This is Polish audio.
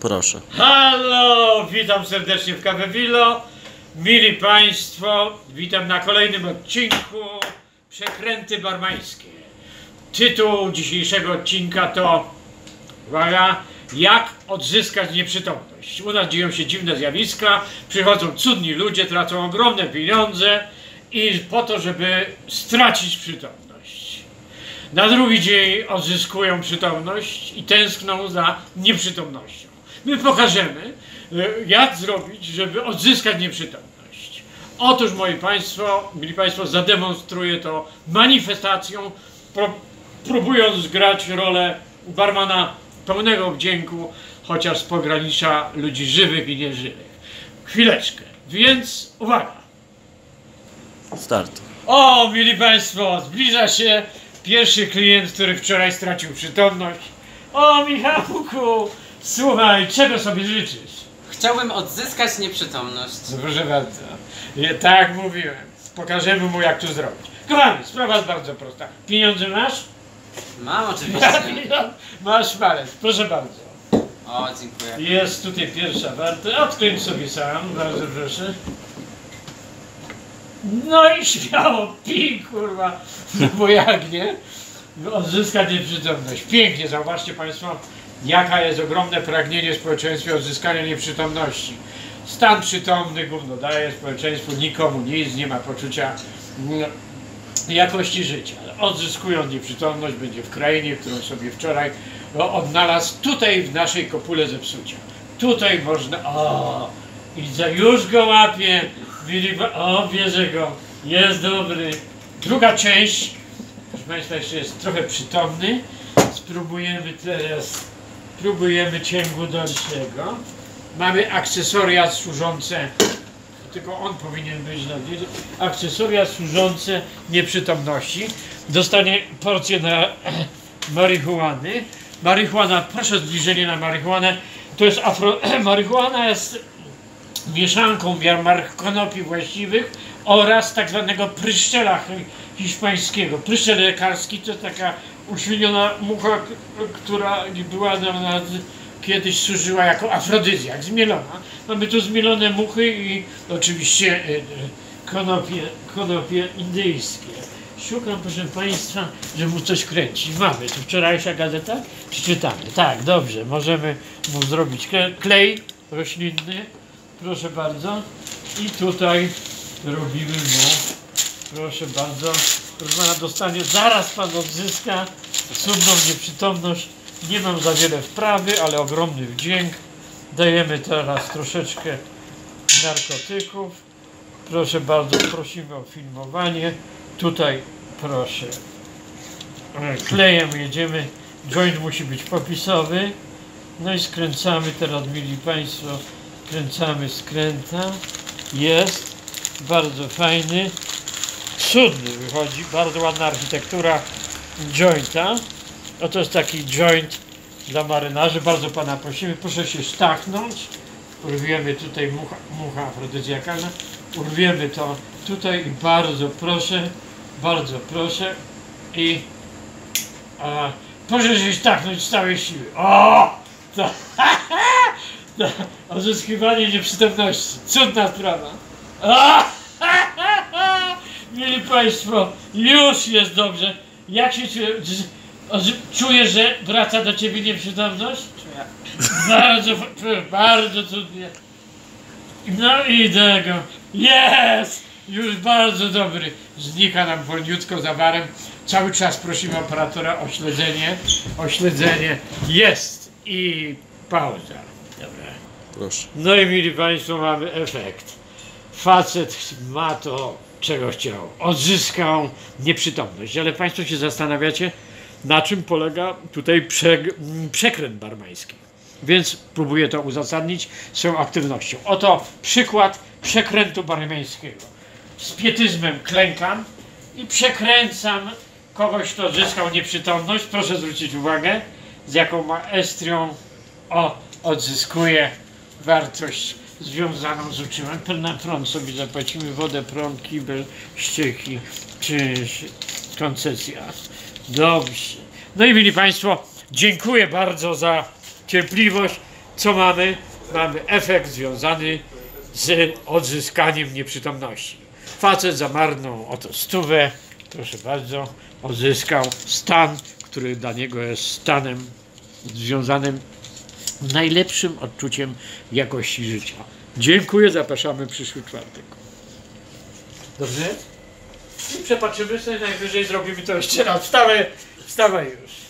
Proszę. Halo, witam serdecznie w Cafe Willo. Mili Państwo, witam na kolejnym odcinku Przekręty Barmańskie. Tytuł dzisiejszego odcinka to uwaga, jak odzyskać nieprzytomność. U nas dzieją się dziwne zjawiska, przychodzą cudni ludzie, tracą ogromne pieniądze i po to, żeby stracić przytomność. Na drugi dzień odzyskują przytomność i tęskną za nieprzytomnością. My pokażemy, e, jak zrobić, żeby odzyskać nieprzytomność. Otóż, moi Państwo, mili Państwo, zademonstruję to manifestacją, próbując zgrać rolę barmana pełnego wdzięku, chociaż z pogranicza ludzi żywych i nieżywych. Chwileczkę, więc uwaga. Start. O, mili Państwo, zbliża się pierwszy klient, który wczoraj stracił przytomność. O, Michałku, słuchaj, czego sobie życzysz? Chciałbym odzyskać nieprzytomność. No, Proszę bardzo, ja, tak mówiłem, pokażemy mu jak to zrobić. Kochany, sprawa jest bardzo prosta. Pieniądze masz? Mam oczywiście. masz palec, proszę bardzo. O, dziękuję. Jest tutaj pierwsza warta, odkręć sobie sam, bardzo proszę. No i śmiało, pij kurwa, no bo jak nie? Odzyskać nieprzytomność. Pięknie, zauważcie Państwo, jaka jest ogromne pragnienie w społeczeństwie odzyskania nieprzytomności. Stan przytomny gówno daje społeczeństwu nikomu nic, nie ma poczucia mm, jakości życia. Odzyskując nieprzytomność będzie w krainie, którą sobie wczoraj no, odnalazł tutaj w naszej kopule zepsucia. Tutaj można. O! I już go łapie. O, bierze go. Jest dobry. Druga część. Proszę Państwa, jeszcze jest trochę przytomny. Spróbujemy teraz. Próbujemy cięgu dalszego. Mamy akcesoria służące tylko on powinien być na diecie. Akcesoria służące nieprzytomności. Dostanie porcję na marihuany. Marihuana, proszę zbliżenie na marihuanę. To jest afro... marihuana jest mieszanką miar konopi właściwych oraz tak zwanego pryszczela hi- hiszpańskiego. Pryszczel lekarski to taka uświniona mucha, która była nam na, kiedyś służyła jako afrodyzjak, zmielona. Mamy tu zmielone muchy i oczywiście e, e, konopie, konopie indyjskie. Szukam, proszę Państwa, że mu coś kręci. Mamy. To wczorajsza gazeta? Przeczytamy. Tak, dobrze. Możemy mu zrobić kle- klej roślinny. Proszę bardzo. I tutaj robimy mu, proszę bardzo, proszę pana dostanie, zaraz pan odzyska cudną nieprzytomność. Nie mam za wiele wprawy, ale ogromny wdzięk. Dajemy teraz troszeczkę narkotyków. Proszę bardzo, prosimy o filmowanie. Tutaj proszę. Klejem jedziemy. Joint musi być popisowy. No i skręcamy teraz, mili Państwo, kręcamy skręta. Jest. Bardzo fajny. Cudny wychodzi. Bardzo ładna architektura jointa. Oto jest taki joint dla marynarzy. Bardzo Pana prosimy. Proszę się sztachnąć. Urwiemy tutaj mucha, mucha afrodyzjakalna. Urwiemy to tutaj i bardzo proszę, bardzo proszę i a, proszę się sztachnąć z całej siły. O! To, to odzyskiwanie nieprzytomności. Cudna sprawa. O! Mieli Państwo, już jest dobrze. Jak się czuje? Czujesz, że wraca do Ciebie nieprzytomność? Czuję. Bardzo, bardzo cudnie. No i tego. Jest! Już bardzo dobry. Znika nam wolniutko za barem. Cały czas prosimy operatora o śledzenie. O śledzenie. Jest! I pauza. Dobra. Proszę. No i mili Państwo, mamy efekt. Facet ma to, czego chciał. Odzyskał nieprzytomność. Ale Państwo się zastanawiacie, na czym polega tutaj przekręt barmański. Więc próbuję to uzasadnić swoją aktywnością. Oto przykład przekrętu barmańskiego. Z pietyzmem klękam i przekręcam kogoś, kto odzyskał nieprzytomność. Proszę zwrócić uwagę, z jaką maestrią o, odzyskuje wartość związaną z uczynkiem. Na prąd sobie zapłacimy wodę, prąd, kibel, ścieki, czynsz, koncesja. Dobrze. No i mili Państwo, dziękuję bardzo za cierpliwość. co mamy? Mamy efekt związany z odzyskaniem nieprzytomności. Facet za marną oto stówę, proszę bardzo, odzyskał stan, który dla niego jest stanem związanym najlepszym odczuciem jakości życia. Dziękuję, zapraszamy przyszły czwartek. Dobrze? I przepatrzymy sobie, najwyżej zrobimy to jeszcze raz. Wstawaj, wstawaj już.